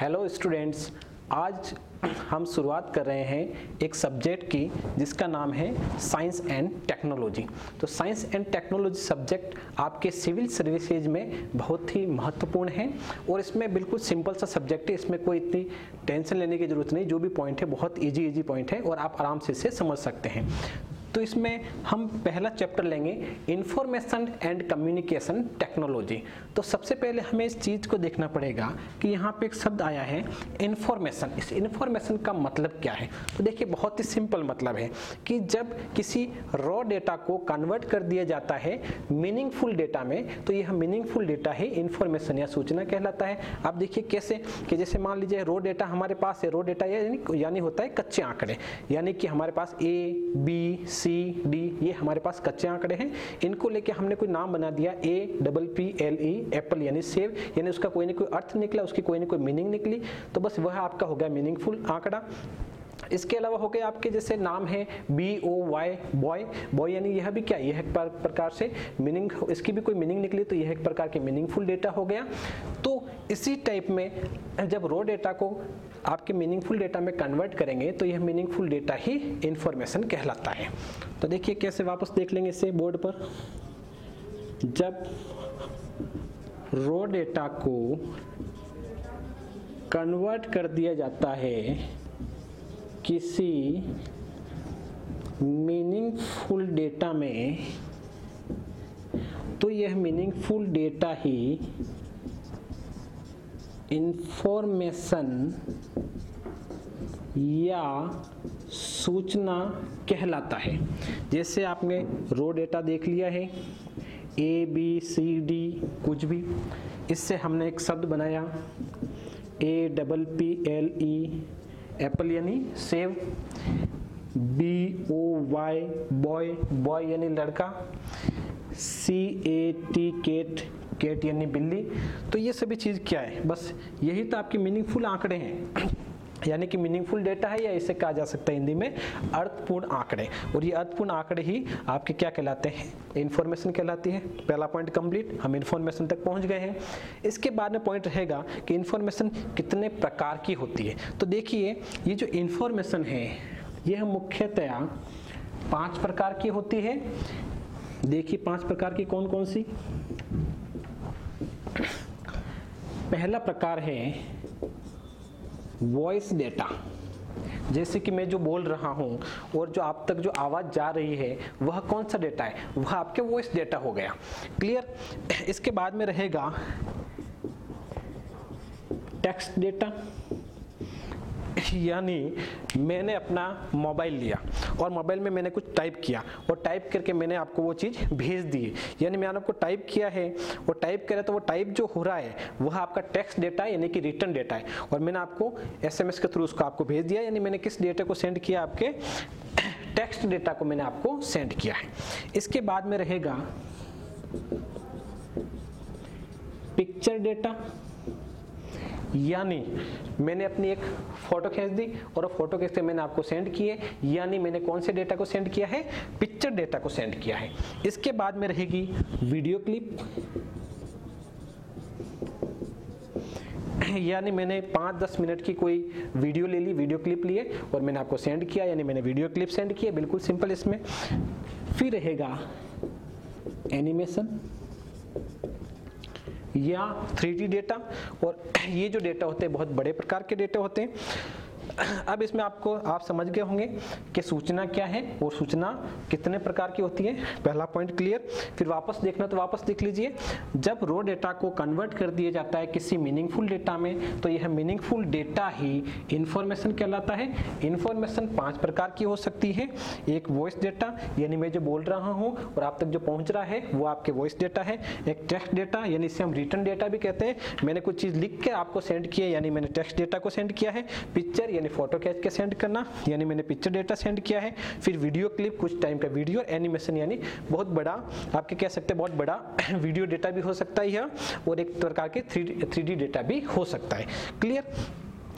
Hello students आज हम शुरुआत कर रहे हैं एक सब्जेक्ट की, जिसका नाम है साइंस एंड टेक्नोलॉजी तो साइंस एंड टेक्नोलॉजी सब्जेक्ट आपके सिविल सर्विसेज़ में बहुत ही महत्वपूर्ण है और इसमें बिल्कुल सिंपल सा सब्जेक्ट है। इसमें कोई इतनी टेंशन लेने की ज़रूरत नहीं। जो भी पॉइंट है, बहुत ईजी ईजी पॉइंट है और आप आराम से इसे समझ सकते हैं। तो इसमें हम पहला चैप्टर लेंगे इंफॉर्मेशन एंड कम्युनिकेशन टेक्नोलॉजी तो सबसे पहले हमें इस चीज़ को देखना पड़ेगा कि यहाँ पे एक शब्द आया है इन्फॉर्मेशन इस इन्फॉर्मेशन का मतलब क्या है? तो देखिए, बहुत ही सिंपल मतलब है कि जब किसी रॉ डेटा को कन्वर्ट कर दिया जाता है मीनिंगफुल डेटा में तो यह मीनिंगफुल डेटा ही इन्फॉर्मेशन या सूचना कहलाता है। आप देखिए कैसे कि जैसे मान लीजिए रॉ डेटा हमारे पास है रॉ डेटा यानी होता है कच्चे आंकड़े। यानी कि हमारे पास ए बी सी डी ये हमारे पास कच्चे आंकड़े हैं। इनको लेके हमने कोई नाम बना दिया A double P L E apple यानी सेव यानी उसका कोई ना कोई अर्थ निकला, उसकी कोई ना कोई मीनिंग निकली। तो बस वह आपका हो गया मीनिंगफुल आंकड़ा। इसके अलावा हो गए आपके जैसे नाम है B O Y boy boy यानी यह भी क्या? यह एक प्रकार से मीनिंग इसकी भी कोई मीनिंग निकली तो यह एक प्रकार के मीनिंगफुल डेटा हो गया। तो इसी टाइप में, जब रो डेटा को आपके मीनिंगफुल डेटा में कन्वर्ट करेंगे तो यह मीनिंगफुल डेटा ही इंफॉर्मेशन कहलाता है। तो देखिए कैसे वापस देख लेंगे इसे बोर्ड पर। जब रो डेटा को कन्वर्ट कर दिया जाता है, किसी मीनिंगफुल डेटा में तो यह मीनिंगफुल डेटा ही इंफॉर्मेशन या सूचना कहलाता है। जैसे आपने रो डेटा देख लिया है ए बी सी डी कुछ भी। इससे हमने एक शब्द बनाया A double P L E apple यानी save B O Y boy boy यानी लड़का। C A T cat cat यानी बिल्ली तो ये सभी चीज़ क्या है? बस यही तो आपके मीनिंगफुल आंकड़े हैं। यानी कि मीनिंगफुल डेटा है या इसे कहा जा सकता है हिंदी में अर्थपूर्ण आंकड़े। और ये अर्थपूर्ण आंकड़े ही आपके क्या कहलाते हैं? इन्फॉर्मेशन कहलाती है। पहला पॉइंट कंप्लीट हम इन्फॉर्मेशन तक पहुँच गए हैं। इसके बाद में पॉइंट रहेगा कि इन्फॉर्मेशन कितने प्रकार की होती है। तो देखिए, ये जो इन्फॉर्मेशन है यह मुख्यतया पाँच प्रकार की होती है। देखिए पाँच प्रकार की कौन कौन सी? पहला प्रकार है वॉइस डेटा जैसे कि मैं जो बोल रहा हूँ और जो आप तक जो आवाज़ जा रही है, वह कौन सा डेटा है? वह आपके वॉइस डेटा हो गया। क्लियर इसके बाद में रहेगा टेक्स्ट डेटा यानी मैंने अपना मोबाइल लिया और मोबाइल में मैंने कुछ टाइप किया और टाइप करके मैंने आपको वो चीज़ भेज दी। यानी मैंने आपको टाइप किया है वो टाइप करे तो वो टाइप जो हो रहा है, वह आपका टेक्स्ट डेटा है यानी कि रिटर्न डेटा है। और मैंने आपको एसएमएस के थ्रू उसको आपको भेज दिया, यानी मैंने किस डेटा को सेंड किया, आपके टेक्स्ट डेटा को मैंने आपको सेंड किया है। इसके बाद में रहेगा पिक्चर डेटा। यानी मैंने अपनी एक फ़ोटो खींच दी और फ़ोटो खींच मैंने आपको सेंड किए, यानी मैंने कौन से डेटा को सेंड किया है? पिक्चर डेटा को सेंड किया है। इसके बाद में रहेगी वीडियो क्लिप। यानी मैंने पाँच दस मिनट की कोई वीडियो ले ली, वीडियो क्लिप लिए और मैंने आपको सेंड किया, यानी मैंने वीडियो क्लिप सेंड किया बिल्कुल सिंपल इसमें। फिर रहेगा एनिमेशन। या थ्री डेटा और ये जो डेटा होते हैं, बहुत बड़े प्रकार के डेटा होते हैं। अब इसमें आपको, आप समझ गए होंगे कि सूचना क्या है और सूचना कितने प्रकार की होती है। पहला पॉइंट क्लियर फिर वापस देखना तो वापस देख लीजिए। जब रो डेटा को कन्वर्ट कर दिया जाता है किसी मीनिंगफुल डेटा में तो यह मीनिंगफुल डेटा ही इंफॉर्मेशन कहलाता है। इंफॉर्मेशन पाँच प्रकार की हो सकती है। एक वॉइस डेटा यानी मैं जो बोल रहा हूँ और आप तक जो पहुँच रहा है, वो आपके वॉइस डेटा है। एक टेक्स्ट डेटा यानी इसे हम रिटर्न डेटा भी कहते हैं। मैंने कुछ चीज़ लिख के आपको सेंड किया यानी मैंने टेक्स्ट डेटा को सेंड किया है। पिक्चर यानी फ़ोटो खींच के सेंड करना, यानी मैंने पिक्चर डेटा सेंड किया है। फिर वीडियो क्लिप कुछ टाइम का वीडियो एनिमेशन यानी बहुत बड़ा, आपके कह सकते हैं बहुत बड़ा वीडियो डेटा भी हो सकता है और एक प्रकार के थ्री थ्री डेटा भी हो सकता है। क्लियर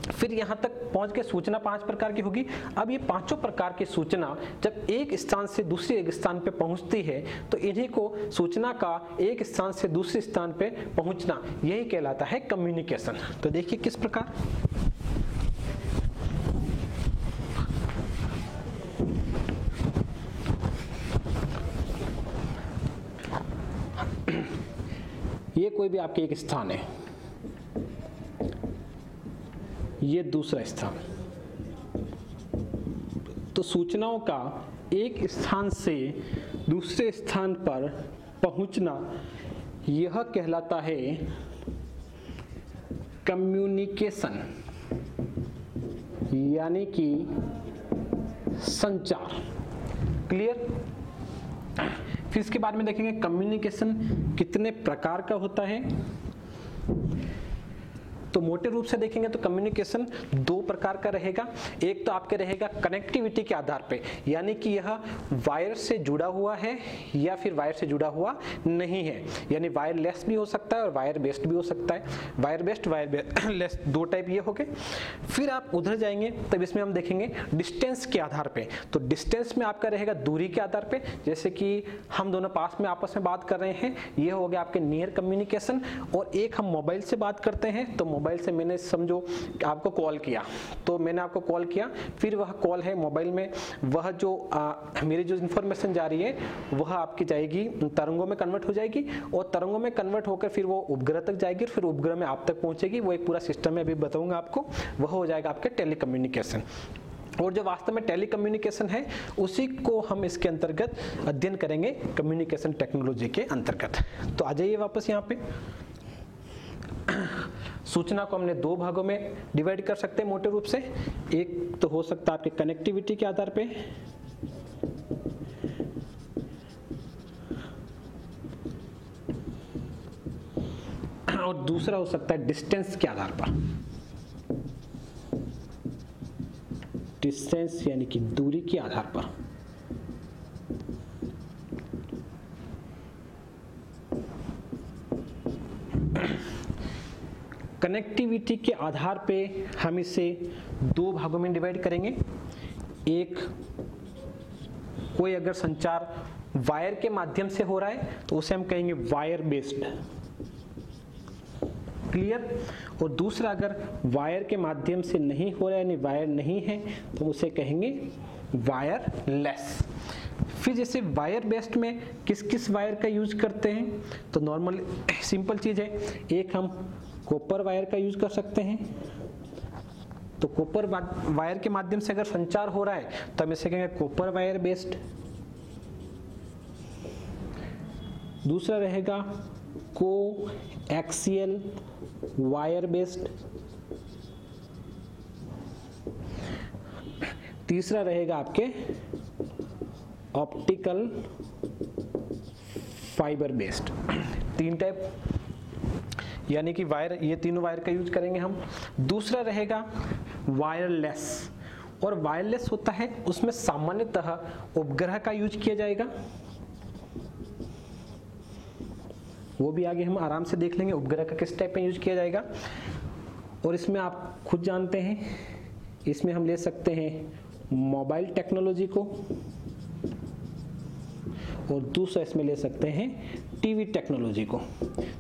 फिर यहाँ तक पहुँच के सूचना पाँच प्रकार की होगी। अब ये पाँचों प्रकार की सूचना जब एक स्थान से दूसरे एक स्थान पे पहुँचती है तो इन्हीं को सूचना का एक स्थान से दूसरे स्थान पे पहुँचना, यही कहलाता है कम्युनिकेशन तो देखिए किस प्रकार। कोई भी आपके एक स्थान है। ये दूसरा स्थान। तो सूचनाओं का एक स्थान से दूसरे स्थान पर पहुँचना, यह कहलाता है कम्युनिकेशन यानी कि संचार। क्लियर फिर इसके बाद में देखेंगे कम्युनिकेशन कितने प्रकार का होता है। तो मोटे रूप से देखेंगे तो कम्युनिकेशन दो प्रकार का रहेगा। एक तो आपके रहेगा कनेक्टिविटी के आधार पे, यानी कि यह वायर से जुड़ा हुआ है या फिर वायर से जुड़ा हुआ नहीं है। यानी वायरलेस भी हो सकता है और वायर बेस्ड भी हो सकता है। वायर बेस्ड वायर लेस दो टाइप ये हो गए। फिर आप उधर जाएँगे, तब इसमें हम देखेंगे डिस्टेंस के आधार पे। तो डिस्टेंस में आपका रहेगा दूरी के आधार पे। जैसे कि हम दोनों पास में, आपस में बात कर रहे हैं, ये हो गया आपके नियर कम्युनिकेशन और एक हम मोबाइल से बात करते हैं तो मोबाइल से मैंने समझो आपको कॉल किया। तो मैंने आपको कॉल किया फिर वह कॉल है मोबाइल में। वह जो आ, मेरी जो इन्फॉर्मेशन जा रही है वह आपकी जाएगी तरंगों में कन्वर्ट हो जाएगी और तरंगों में कन्वर्ट होकर फिर वो उपग्रह तक जाएगी और फिर उपग्रह में आप तक पहुंचेगी। वो एक पूरा सिस्टम है अभी बताऊँगा आपको। वह हो जाएगा आपके टेलीकम्युनिकेशन और जो वास्तव में टेली कम्युनिकेशन है उसी को हम इसके अंतर्गत अध्ययन करेंगे कम्युनिकेशन टेक्नोलॉजी के अंतर्गत। तो आ जाइए वापस यहाँ पे। सूचना को हमने दो भागों में डिवाइड कर सकते हैं मोटे रूप से। एक तो हो सकता है आपके कनेक्टिविटी के आधार पे। और दूसरा हो सकता है डिस्टेंस के आधार पर। डिस्टेंस यानी कि दूरी के आधार पर। कनेक्टिविटी के आधार पे हम इसे दो भागों में डिवाइड करेंगे। एक, कोई अगर संचार वायर के माध्यम से हो रहा है तो उसे हम कहेंगे वायर बेस्ड क्लियर और दूसरा, अगर वायर के माध्यम से नहीं हो रहा है, यानी वायर नहीं है तो उसे कहेंगे वायरलेस फिर जैसे वायर बेस्ड में किस किस वायर का यूज़ करते हैं तो नॉर्मल सिंपल चीज़ है। एक हम कॉपर वायर का यूज़ कर सकते हैं। तो कॉपर वायर के माध्यम से अगर संचार हो रहा है तो हम इसे कहेंगे कॉपर वायर बेस्ड दूसरा रहेगा को एक्सियल वायर बेस्ड तीसरा रहेगा आपके ऑप्टिकल फाइबर बेस्ड तीन टाइप यानी कि वायर, ये तीनों वायर का यूज़ करेंगे हम। दूसरा रहेगा वायरलेस। और वायरलेस होता है, उसमें सामान्यतः उपग्रह का यूज़ किया जाएगा। वो भी आगे हम आराम से देख लेंगे, उपग्रह का किस टाइप में यूज़ किया जाएगा। और इसमें आप खुद जानते हैं, इसमें हम ले सकते हैं मोबाइल टेक्नोलॉजी को। और दूसरा इसमें ले सकते हैं टीवी टेक्नोलॉजी को।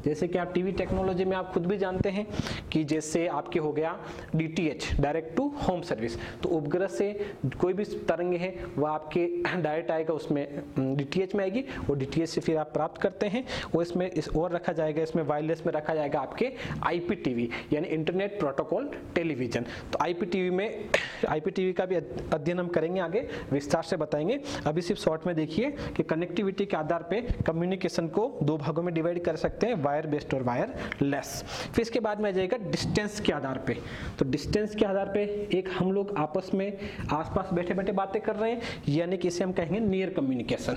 जैसे कि आप टीवी टेक्नोलॉजी में आप खुद भी जानते हैं कि जैसे आपके हो गया DTH direct to home service तो उपग्रह से कोई भी तरंग है वह आपके डायरेक्ट आएगा, उसमें डीटीएच में आएगी और डीटीएच से फिर आप प्राप्त करते हैं। वो इसमें इस और रखा जाएगा, इसमें वायरलेस में रखा जाएगा आपके आईपीटीवी यानी इंटरनेट प्रोटोकॉल टेलीविज़न तो आईपीटीवी में आईपीटीवी का भी अध्ययन हम करेंगे आगे, विस्तार से बताएँगे। अभी सिर्फ़ शॉर्ट में देखिए कि कनेक्टिविटी के आधार पर कम्युनिकेशन को दो भागों में डिवाइड कर सकते हैं वायर बेस्ड और वायर लेस फिर इसके बाद में आ जाएगा डिस्टेंस के आधार पे. तो डिस्टेंस के आधार पे एक हम लोग आपस में आसपास बैठे बैठे बातें कर रहे हैं, यानी कि इसे हम कहेंगे नियर कम्युनिकेशन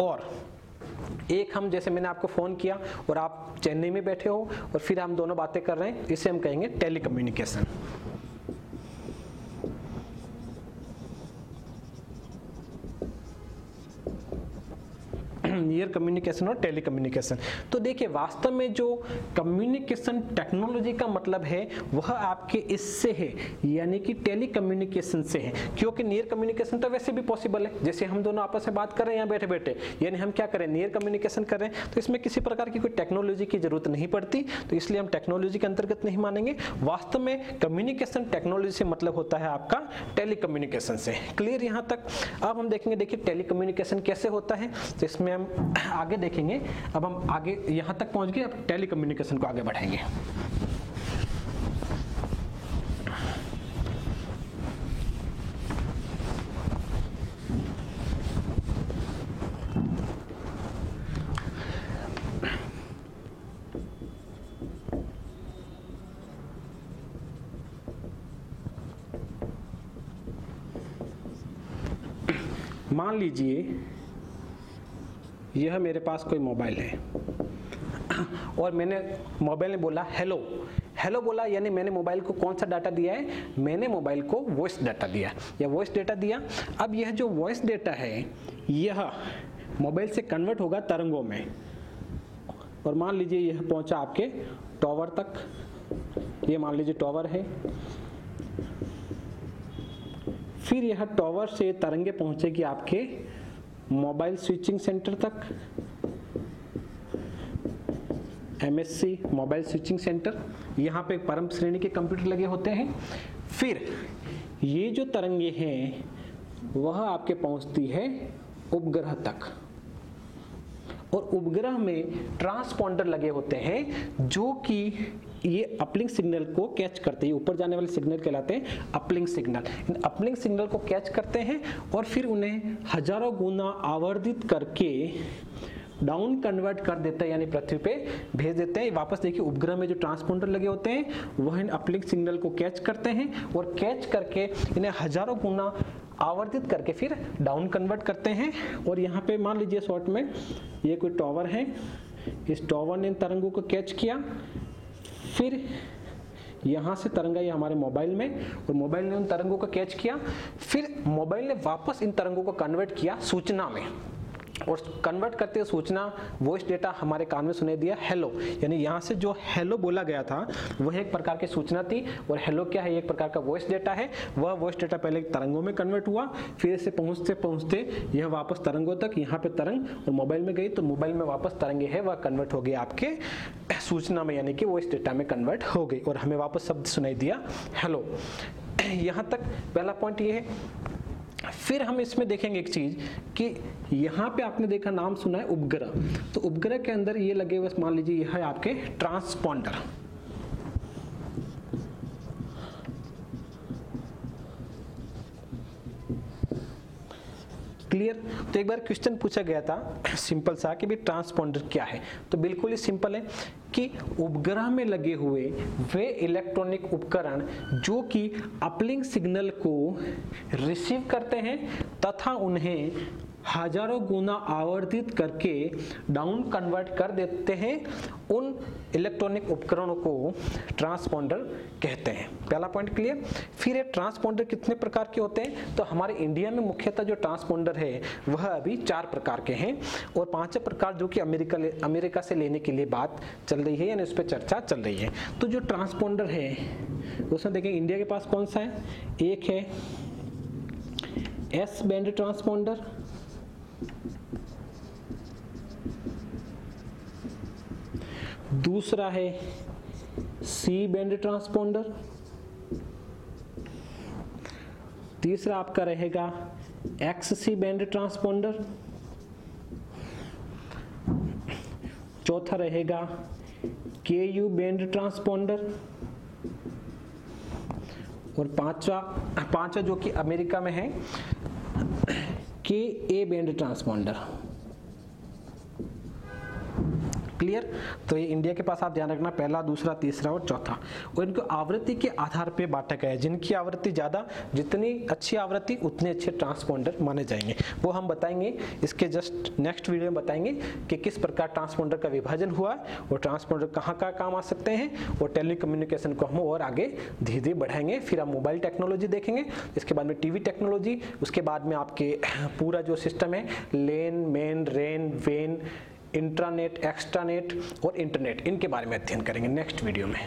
और एक हम जैसे मैंने आपको फ़ोन किया और आप चेन्नई में बैठे हो और फिर हम दोनों बातें कर रहे हैं, इसे हम कहेंगे टेलीकम्युनिकेशन नियर कम्युनिकेशन और टेली कम्युनिकेशन तो देखिए, वास्तव में जो कम्युनिकेशन टेक्नोलॉजी का मतलब है, वह आपके इससे है, यानी कि टेली कम्युनिकेशन से है। क्योंकि नियर कम्युनिकेशन तो वैसे भी पॉसिबल है। जैसे हम दोनों आपस में बात कर रहे हैं, यहाँ बैठे बैठे यानी हम क्या करें नियर कम्युनिकेशन कर रहे हैं तो इसमें किसी प्रकार की कोई टेक्नोलॉजी की ज़रूरत नहीं पड़ती। तो इसलिए हम टेक्नोलॉजी के अंतर्गत नहीं मानेंगे। वास्तव में कम्युनिकेशन टेक्नोलॉजी से मतलब होता है आपका टेली कम्युनिकेशन से। क्लियर यहाँ तक? अब हम देखेंगे, देखिए टेली कम्युनिकेशन कैसे होता है? तो इसमें हम आगे देखेंगे। अब हम आगे यहाँ तक पहुँच गए, अब टेली को आगे बढ़ाएँगे। मान लीजिए यह मेरे पास कोई मोबाइल है और मैंने मोबाइल ने बोला, हेलो। हेलो बोला, यानी मैंने मोबाइल को कौन सा डाटा दिया है? मैंने मोबाइल को वॉइस डाटा दिया। या वॉइस डेटा दिया? अब यह जो वॉइस डेटा है, यह मोबाइल से कन्वर्ट होगा तरंगों में। और मान लीजिए यह पहुँचा आपके टॉवर तक। ये मान लीजिए टॉवर है। फिर यह टॉवर से तरंगे पहुंचेगी आपके मोबाइल स्विचिंग सेंटर तक एमएससी मोबाइल स्विचिंग सेंटर, यहाँ पे परम श्रेणी के कंप्यूटर लगे होते हैं। फिर, ये जो तरंगे हैं, वह आपके पहुँचती है उपग्रह तक। और उपग्रह में ट्रांसपॉन्डर लगे होते हैं, जो कि ये अपलिंग सिग्नल को कैच करते हैं ऊपर जाने वाले सिग्नल कहलाते हैं अपलिंग सिग्नल इन अपलिंग सिग्नल को कैच करते हैं और फिर उन्हें हज़ारों गुना आवर्धित करके डाउन कन्वर्ट कर देते हैं, यानी पृथ्वी पे भेज देते हैं। वापस देखिए, उपग्रह में जो ट्रांसपोंडर लगे होते हैं, वह इन अपलिंग सिग्नल को कैच करते हैं और कैच करके इन्हें हज़ारों गुना आवर्तित करके फिर डाउन कन्वर्ट करते हैं। और यहाँ पे मान लीजिए शॉर्ट में ये कोई टॉवर है, इस टॉवर ने इन तरंगों को कैच किया। फिर यहाँ से तरंग आई हमारे मोबाइल में, और मोबाइल ने उन तरंगों को कैच किया। फिर मोबाइल ने वापस इन तरंगों को कन्वर्ट किया सूचना में। और कन्वर्ट करते सूचना वॉइस डेटा हमारे कान में सुने दिया हेलो यानी यहाँ से जो हेलो बोला गया था, वह एक प्रकार की सूचना थी और हेलो क्या है? एक प्रकार का वॉइस डेटा है। वह वॉइस डेटा पहले तरंगों में कन्वर्ट हुआ, फिर इसे पहुँचते पहुँचते यह वापस तरंगों तक, यहाँ पे तरंग और मोबाइल में गई तो मोबाइल में वापस तरंगे है, वह कन्वर्ट हो गई आपके सूचना में, यानी कि वॉइस डेटा में कन्वर्ट हो गई और हमें वापस शब्द सुनाई दिया हेलो यहाँ तक पहला पॉइंट ये है फिर हम इसमें देखेंगे एक चीज़ कि यहाँ पे आपने देखा नाम सुना है उपग्रह। तो उपग्रह के अंदर ये लगे हुए, मान लीजिए यह है आपके ट्रांसपॉन्डर क्लियर? तो एक बार क्वेश्चन पूछा गया था, सिंपल सा कि भी ट्रांसपॉन्डर क्या है? तो बिल्कुल ही सिंपल है। कि उपग्रह में लगे हुए वे इलेक्ट्रॉनिक उपकरण जो कि अपलिंग सिग्नल को रिसीव करते हैं तथा उन्हें हज़ारों गुना आवर्धित करके डाउन कन्वर्ट कर देते हैं उन इलेक्ट्रॉनिक उपकरणों को ट्रांसपॉन्डर कहते हैं। पहला पॉइंट क्लियर फिर ये ट्रांसपॉन्डर कितने प्रकार के होते हैं? तो हमारे इंडिया में मुख्यतः जो ट्रांसपॉन्डर है, वह अभी चार प्रकार के हैं। और पाँचों प्रकार जो कि अमेरिका अमेरिका से लेने के लिए बात चल रही है, यानी उस पर चर्चा चल रही है। तो जो ट्रांसपॉन्डर है, उसमें देखें इंडिया के पास कौन सा है? एक है एस बैंड ट्रांसपॉन्डर दूसरा है सी बैंड ट्रांसपोंडर। तीसरा आपका रहेगा एक्स सी बैंड ट्रांसपोंडर। चौथा रहेगा के यू बैंड ट्रांसपोंडर। और पांचवा पांचवा जो कि अमेरिका में है के ए बैंड ट्रांसपोंडर। क्लियर? तो ये इंडिया के पास आप ध्यान रखना, पहला, दूसरा, तीसरा और चौथा। और इनको आवृत्ति के आधार पे बांटा गया है। जिनकी आवृत्ति ज़्यादा, जितनी अच्छी आवृत्ति, उतने अच्छे ट्रांसपोंडर माने जाएँगे। वो हम बताएँगे, इसके जस्ट नेक्स्ट वीडियो में बताएँगे कि किस प्रकार ट्रांसपोंडर का विभाजन हुआ है, और ट्रांसपोंडर कहाँ कहाँ काम आ सकते हैं, और टेलीकम्युनिकेशन को हम और आगे धीरे धीरे बढ़ाएँगे। फिर हम मोबाइल टेक्नोलॉजी देखेंगे, इसके बाद में टीवी टेक्नोलॉजी, उसके बाद में आपके पूरा जो सिस्टम है, लेन, मेन, रेन, वेन इंट्रानेट एक्स्ट्रानेट और इंटरनेट इनके बारे में अध्ययन करेंगे नेक्स्ट वीडियो में।